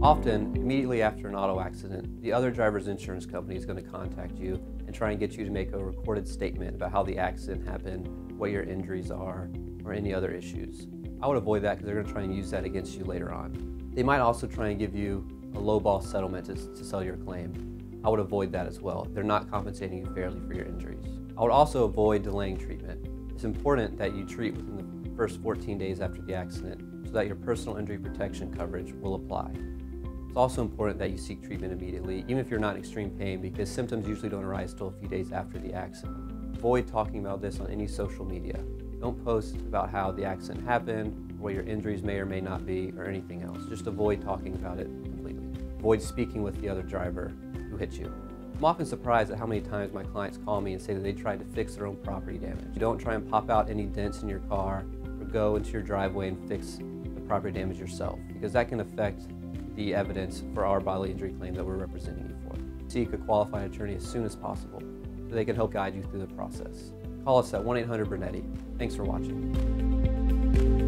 Often, immediately after an auto accident, the other driver's insurance company is going to contact you and try and get you to make a recorded statement about how the accident happened, what your injuries are, or any other issues. I would avoid that because they're going to try and use that against you later on. They might also try and give you a lowball settlement to, to sell your claim. I would avoid that as well. They're not compensating you fairly for your injuries. I would also avoid delaying treatment. It's important that you treat within the first 14 days after the accident so that your personal injury protection coverage will apply. It's also important that you seek treatment immediately, even if you're not in extreme pain, because symptoms usually don't arise until a few days after the accident. Avoid talking about this on any social media. Don't post about how the accident happened, what your injuries may or may not be, or anything else. Just avoid talking about it completely. Avoid speaking with the other driver who hit you. I'm often surprised at how many times my clients call me and say that they tried to fix their own property damage. You don't try and pop out any dents in your car or go into your driveway and fix the property damage yourself because that can affect the evidence for our bodily injury claim that we're representing you for. Seek a qualified attorney as soon as possible so they can help guide you through the process. Call us at 1-800-BURNETTI. Thanks for watching.